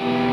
Bye.